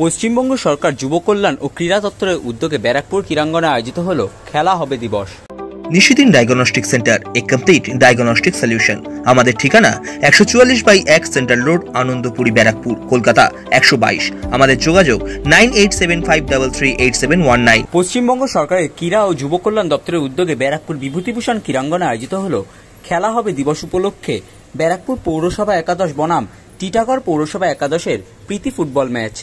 পশ্চিমবঙ্গ সরকার যুব কল্যাণ ও ক্রীড়া দপ্তরের উদ্যোগে ব্যারাকপুর ক্রীড়াঙ্গনে আয়োজিত হল খেলা হবে দিবস। নিশিদিন ডায়াগনস্টিক সেন্টার এ কমপ্লিট ডায়াগনস্টিক সলিউশন আমাদের ঠিকানা একশো চুয়াল্লিশ বাই এক সেন্ট্রাল রোড আনন্দপুরি ব্যারাকপুর কলকাতা একশো বাইশ। আমাদের যোগাযোগ nine eight seven five double three eight seven one nine. Paschimbanga সরকারের ক্রীড়া ও যুব কল্যাণ দপ্তরের উদ্যোগে ব্যারাকপুর বিভূতিভূষণ ক্রীড়াঙ্গনে আয়োজিত হল খেলা হবে দিবস উপলক্ষে। ব্যারাকপুর পৌরসভা একাদশ বনাম, টিটাগড় পৌরসভা একাদশের প্রীতি ফুটবল ম্যাচ।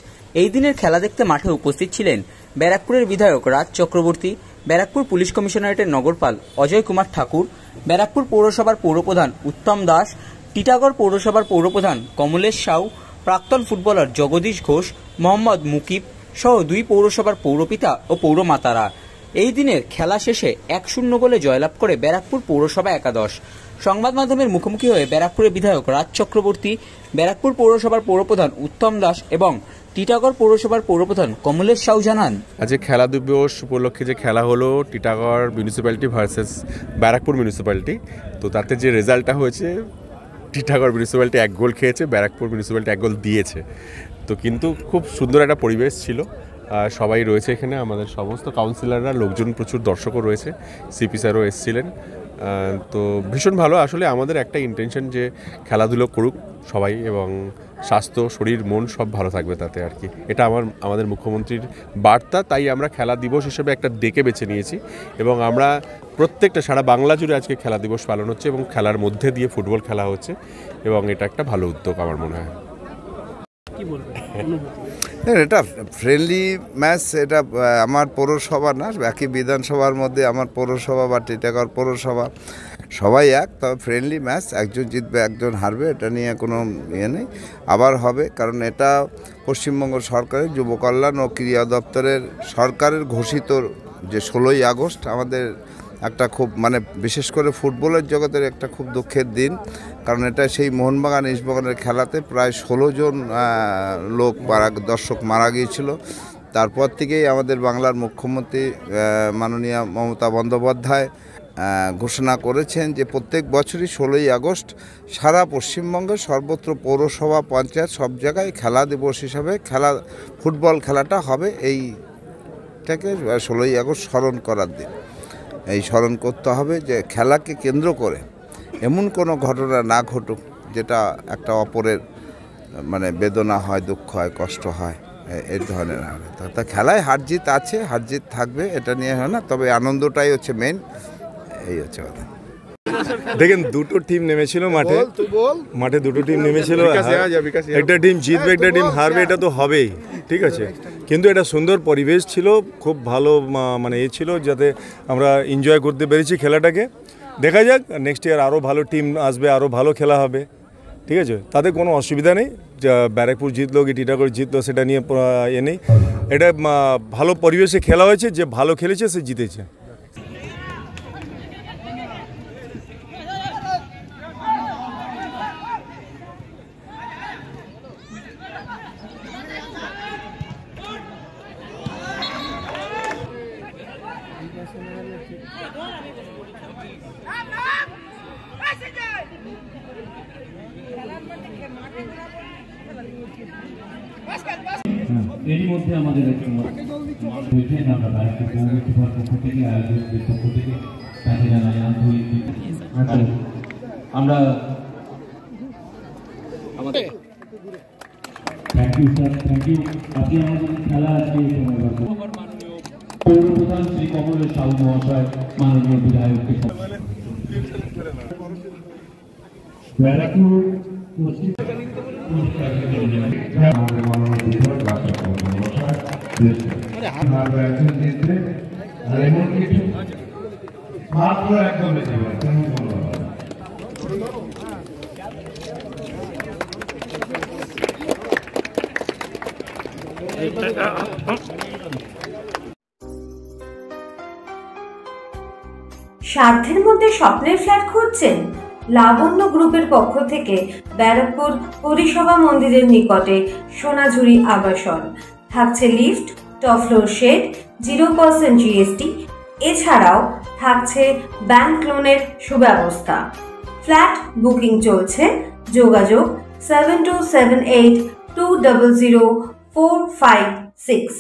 এই দিনের খেলা দেখতে মাঠে উপস্থিত ছিলেন ব্যারাকপুরের বিধায়ক রাজ চক্রবর্তী, ব্যারাকপুর পুলিশ কমিশনারেটের নগরপাল অজয় কুমার ঠাকুর, ব্যারাকপুর পৌরসভার পৌরপ্রধান উত্তম দাস, টিটাগড় পৌরসভার পৌরপ্রধান কমলেশ সাউ, প্রাক্তন ফুটবলার জগদীশ ঘোষ, মোহাম্মদ মুকিব সহ দুই পৌরসভার পৌরপিতা ও পৌরমাতারা। এই দিনের খেলা শেষে এক শূন্য গোলে জয়লাভ করে ব্যারাকপুর পৌরসভা একাদশ। সংবাদ মাধ্যমের মুখোমুখি হয়ে ব্যারাকপুরের বিধায়ক রাজ চক্রবর্তী, ব্যারাকপুর পৌরসভার পৌরপ্রধান উত্তম দাস এবং টিটাগড় পৌরসভার পৌরপ্রধান কমলেশ সাউ জানান। আজকে খেলা দিবস উপলক্ষে যে খেলা হলো, Titagarh municipality versus Barrackpore municipality তো তাতে যে রেজাল্টটা হয়েছে, টিটাগড় মিউনিসিপ্যালিটি এক গোল খেয়েছে, ব্যারাকপুর মিউনিসিপ্যালিটি এক গোল দিয়েছে। তো কিন্তু খুব সুন্দর একটা পরিবেশ ছিল। সবাই রয়েছে এখানে, আমাদের সমস্ত কাউন্সিলররা লোকজন প্রচুর, দর্শকও রয়েছে সিপি স্যারও এসেছিলেন। তো ভীষণ ভালো, আসলে আমাদের একটা ইন্টেনশন যে খেলাধুলো করুক সবাই এবং স্বাস্থ্য, শরীর, মন সব ভালো থাকবে তাতে আর কি। এটা আমার, আমাদের মুখ্যমন্ত্রীর বার্তা, তাই আমরা খেলা দিবস হিসেবে একটা ডেকে বেছে নিয়েছি এবং আমরা প্রত্যেকটা সারা বাংলা জুড়ে আজকে খেলা দিবস পালন হচ্ছে এবং খেলার মধ্যে দিয়ে ফুটবল খেলা হচ্ছে এবং এটা একটা ভালো উদ্যোগ আমার মনে হয়। এটা ফ্রেন্ডলি ম্যাচ এটা আমার পৌরসভা না, বাকি বিধানসভার মধ্যে আমার পৌরসভা বা টিটাগড় পৌরসভা, সবাই এক, তবে ফ্রেন্ডলি ম্যাচ একজন জিতবে, একজন হারবে, এটা নিয়ে কোনো ইয়ে নেই। আবার হবে, কারণ এটা পশ্চিমবঙ্গ সরকারের যুব কল্যাণ ও ক্রীড়া দপ্তরের, সরকারের ঘোষিত যে ষোলোই আগস্ট, আমাদের একটা খুব মানে বিশেষ করে ফুটবলের জগতের একটা খুব দুঃখের দিন। কারণ এটা সেই মোহনবাগান, ইস্টবাগানের খেলাতে প্রায় ষোলো জন লোক মারা দর্শক মারা গিয়েছিল। তারপর থেকেই আমাদের বাংলার মুখ্যমন্ত্রী মাননীয় মমতা বন্দ্যোপাধ্যায় ঘোষণা করেছেন যে প্রত্যেক বছরই ষোলোই আগস্ট সারা পশ্চিমবঙ্গে সর্বত্র পৌরসভা, পঞ্চায়েত সব জায়গায় খেলা দিবস হিসাবে খেলা, ফুটবল খেলাটা হবে। এইটাকে ষোলোই আগস্ট স্মরণ করার দিন। এই স্মরণ করতে হবে যে খেলাকে কেন্দ্র করে এমন কোনো ঘটনা না ঘটুক যেটা একটা অপরের মানে বেদনা হয়, দুঃখ হয়, কষ্ট হয় এই ধরনের তা- খেলায় হার জিত আছে হার জিত থাকবে, এটা নিয়ে হয় না, তবে আনন্দটাই হচ্ছে মেন এই হচ্ছে কথা। দেখেন দুটো টিম নেমেছিল মাঠে। মাঠে দুটো টিম নেমেছিল। একটা টিম জিতবে একটা টিম হারবে এটা তো হবেই ঠিক আছে? কিন্তু এটা সুন্দর পরিবেশ ছিল খুব ভালো মানে এ ছিল যাতে আমরা এনজয় করতে পেরেছি খেলাটাকে। দেখা যাক নেক্সট ইয়ার আরও ভালো টিম আসবে আরও ভালো খেলা হবে ঠিক আছে? তাতে কোনো অসুবিধা নেই। ব্যারাকপুর জিতলো কি টিটাগড় জিতলো সেটা নিয়ে এ নেই। এটা ভালো পরিবেশে খেলা হয়েছে যে ভালো খেলেছে সে জিতেছে। এরই মধ্যে আমাদের আমরা ব্যারাকপুর পৌরসভার পক্ষ থেকে আয়োজকদের পক্ষ থেকে তাকে জানাই আন্তরিক আমরা thank you sir thank you আপনি আমাদের খেলা আজকে সময় রাখুন। শ্রী আমাদের মাননীয় সাধ্যের মধ্যে স্বপ্নের ফ্ল্যাট খুঁজছেন লাবণ্য গ্রুপের পক্ষ থেকে ব্যারাকপুর পরিষেবা মন্দিরের নিকটে সোনাঝুরি আবাসন। থাকছে lift top floor shed, zero percent GST. এছাড়াও থাকছে ব্যাংক লোনের সুব্যবস্থা। ফ্ল্যাট বুকিং চলছে। যোগাযোগ seven two seven eight two double zero four five six.